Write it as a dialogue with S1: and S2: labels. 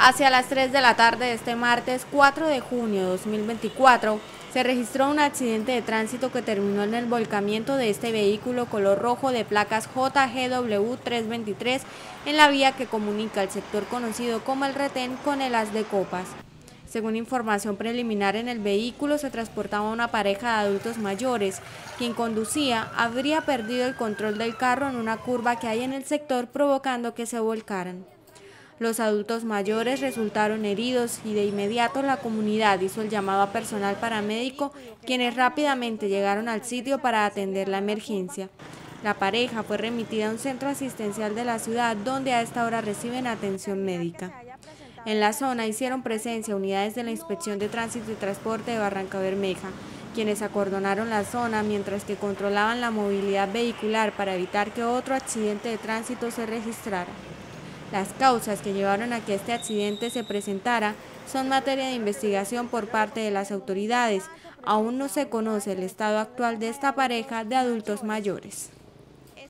S1: Hacia las 3 de la tarde de este martes 4 de junio de 2024, se registró un accidente de tránsito que terminó en el volcamiento de este vehículo color rojo de placas JGW 323 en la vía que comunica el sector conocido como el retén con el As de Copas. Según información preliminar en el vehículo se transportaba una pareja de adultos mayores. Quien conducía habría perdido el control del carro en una curva que hay en el sector provocando que se volcaran. Los adultos mayores resultaron heridos y de inmediato la comunidad hizo el llamado a personal paramédico, quienes rápidamente llegaron al sitio para atender la emergencia. La pareja fue remitida a un centro asistencial de la ciudad donde a esta hora reciben atención médica. En la zona hicieron presencia unidades de la Inspección de Tránsito y Transporte de Barranca Bermeja, quienes acordonaron la zona mientras que controlaban la movilidad vehicular para evitar que otro accidente de tránsito se registrara. Las causas que llevaron a que este accidente se presentara son materia de investigación por parte de las autoridades. Aún no se conoce el estado actual de esta pareja de adultos mayores.